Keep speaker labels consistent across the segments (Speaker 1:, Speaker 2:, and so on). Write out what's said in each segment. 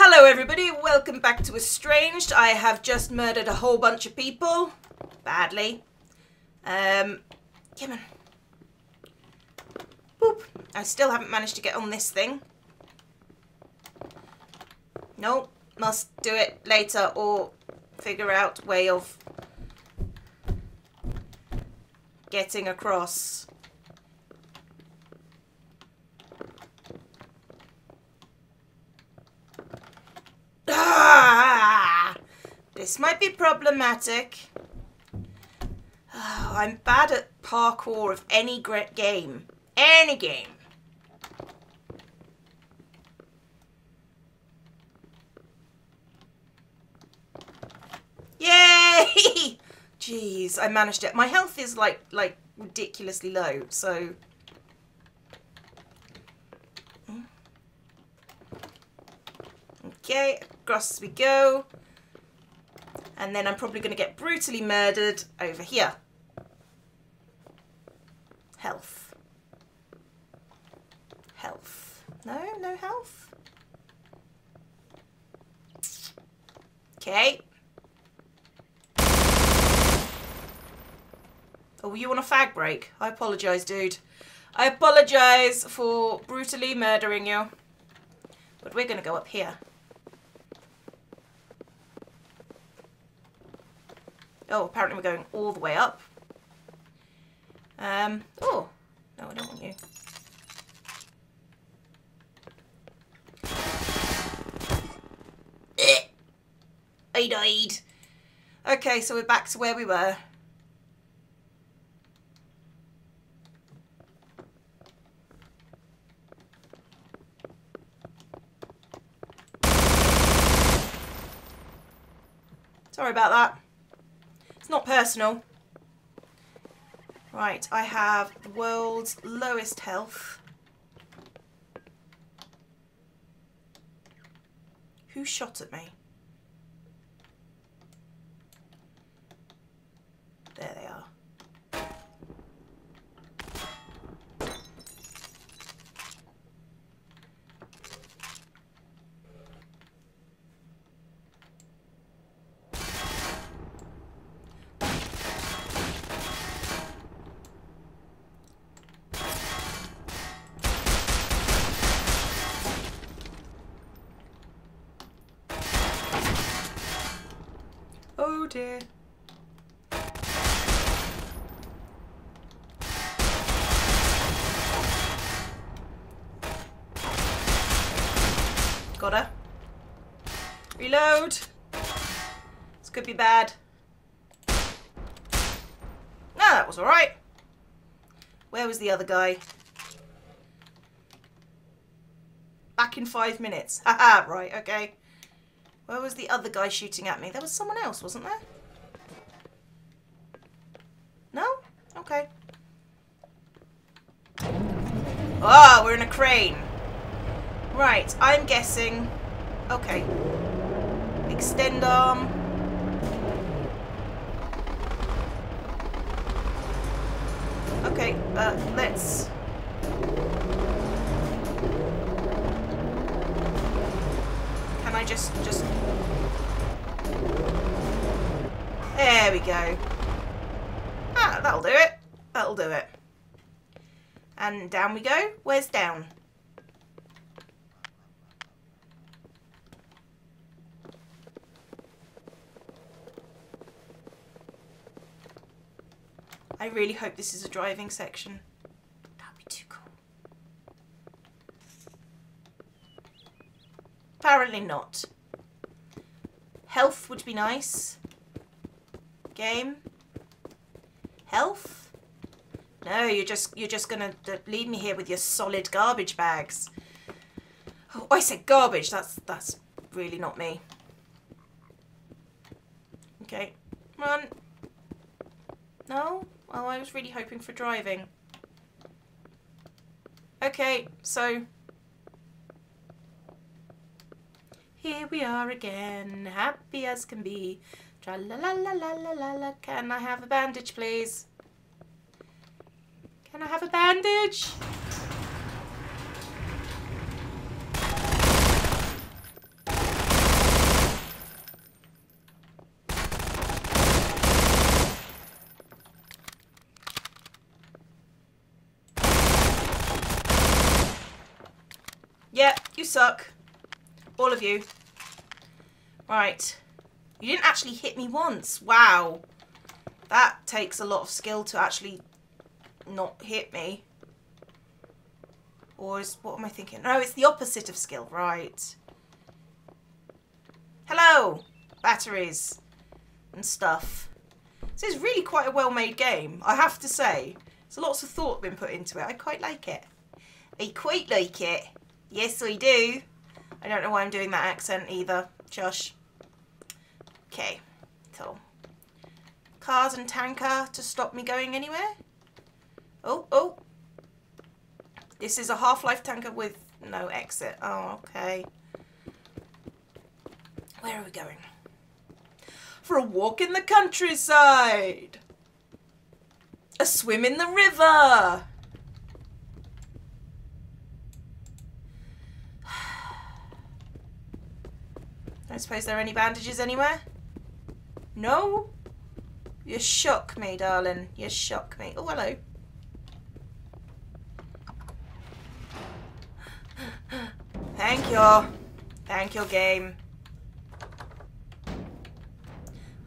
Speaker 1: Hello everybody, welcome back to Estranged. I have just murdered a whole bunch of people. Badly. Um, come on. Boop. I still haven't managed to get on this thing. Nope. Must do it later or figure out way of getting across. Ah! This might be problematic. Oh, I'm bad at parkour of any great game. Any game. Yay! Jeez, I managed it. My health is like like ridiculously low, so hmm. Okay, across we go. And then I'm probably going to get brutally murdered over here. Health. Health. No, no health. Okay. Oh, you want a fag break? I apologise, dude. I apologise for brutally murdering you. But we're going to go up here. Oh, apparently we're going all the way up. Um, oh, no, I don't want you. I died. Okay, so we're back to where we were. Sorry about that. It's not personal. Right, I have the world's lowest health. Who shot at me? There they are. Oh dear. Got her. Reload. This could be bad. No, that was alright. Where was the other guy? Back in five minutes. Haha, right, okay. Where was the other guy shooting at me? There was someone else, wasn't there? No? Okay. Ah, we're in a crane. Right, I'm guessing... Okay. Extend arm. Okay, uh, let's... I just, just... There we go. Ah, that'll do it. That'll do it. And down we go. Where's down? I really hope this is a driving section. That'd be too cool. Apparently not. Health would be nice. Game. Health? No, you're just you're just gonna uh, leave me here with your solid garbage bags. Oh, I said garbage. That's that's really not me. Okay, run. No? Oh, I was really hoping for driving. Okay, so Here we are again, happy as can be. Tra la la la la la la la. Can I have a bandage, please? Can I have a bandage? Yep, yeah, you suck. All of you. Right. You didn't actually hit me once. Wow. That takes a lot of skill to actually not hit me. Or is, what am I thinking? No, it's the opposite of skill. Right. Hello. Batteries. And stuff. This is really quite a well-made game, I have to say. There's lots of thought been put into it. I quite like it. I quite like it. Yes, I do. I don't know why I'm doing that accent either. Josh. Okay. So. Cars and tanker to stop me going anywhere. Oh, oh. This is a Half-Life tanker with no exit. Oh, okay. Where are we going? For a walk in the countryside. A swim in the river. I suppose there are any bandages anywhere? No? You shock me, darling. You shock me. Oh, hello. Thank you. Thank you, game.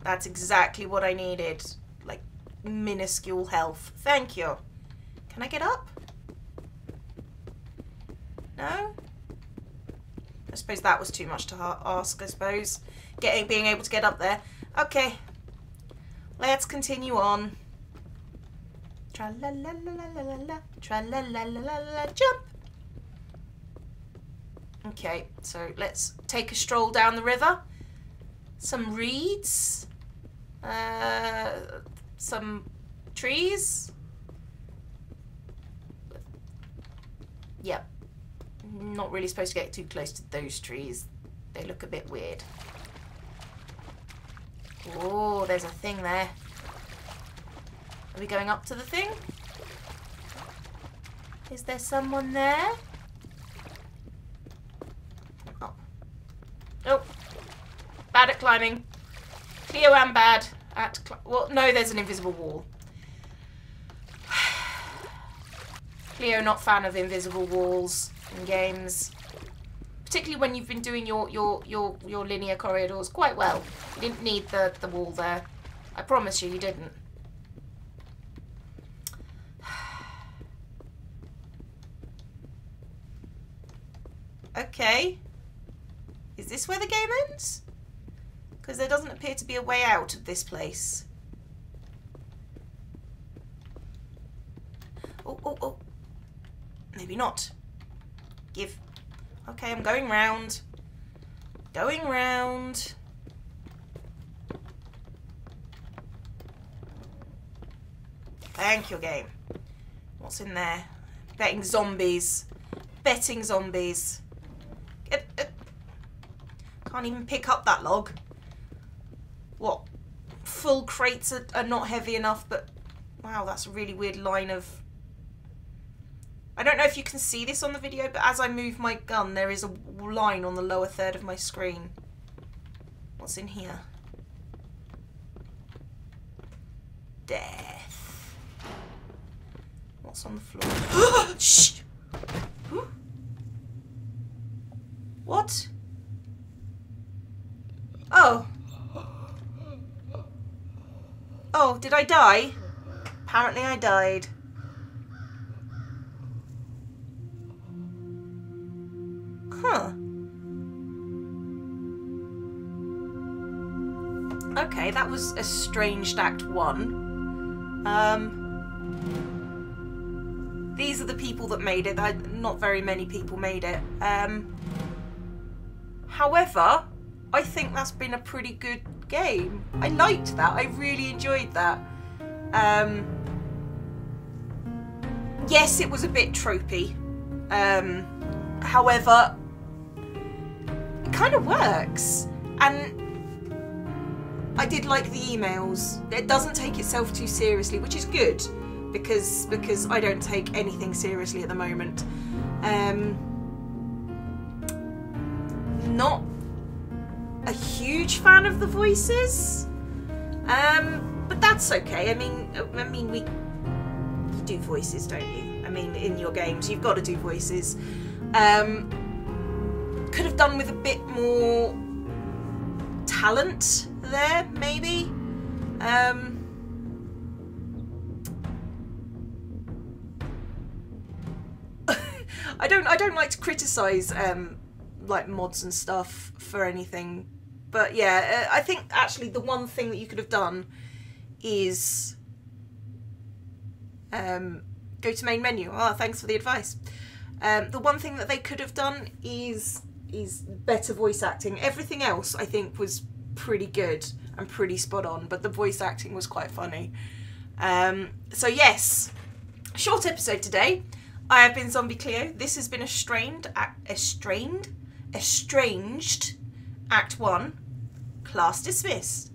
Speaker 1: That's exactly what I needed. Like, minuscule health. Thank you. Can I get up? No? I suppose that was too much to ask, I suppose. Getting, being able to get up there. Okay. Let's continue on. Tra la la la la la la Tra la la la la la jump. Okay, so let's take a stroll down the river. Some reeds. Uh, some trees. Yep. Not really supposed to get too close to those trees. They look a bit weird. Oh, there's a thing there. Are we going up to the thing? Is there someone there? Oh. Oh. Bad at climbing. Cleo and bad at... well, no, there's an invisible wall. Cleo not fan of invisible walls in games. Particularly when you've been doing your, your, your, your linear corridors quite well. You didn't need the, the wall there. I promise you, you didn't. okay. Is this where the game ends? Because there doesn't appear to be a way out of this place. Oh, oh, oh. Maybe not. Give. Okay, I'm going round. Going round. Thank you, game. What's in there? Betting zombies. Betting zombies. Get, uh, can't even pick up that log what full crates are, are not heavy enough, but wow, that's a really weird line of I don't know if you can see this on the video, but as I move my gun, there is a line on the lower third of my screen. What's in here? Death. What's on the floor? Shh! What? Oh. Oh, did I die? Apparently I died. That was a strange act one. Um, these are the people that made it. Not very many people made it. Um, however, I think that's been a pretty good game. I liked that. I really enjoyed that. Um, yes, it was a bit tropey. Um, however, it kind of works. And I did like the emails. It doesn't take itself too seriously, which is good because because I don't take anything seriously at the moment. Um, not a huge fan of the voices, um, but that's okay. I mean, I mean, we you do voices, don't you? I mean, in your games, you've got to do voices. Um, could have done with a bit more talent there, maybe. Um, I don't I don't like to criticize um, like mods and stuff for anything, but yeah, uh, I think actually the one thing that you could have done is um, go to main menu. Oh, thanks for the advice. Um, the one thing that they could have done is is better voice acting. Everything else I think was pretty good and pretty spot on, but the voice acting was quite funny. Um, so yes, short episode today. I have been Zombie Cleo. This has been a strained, estranged, estranged Act One. Class dismissed.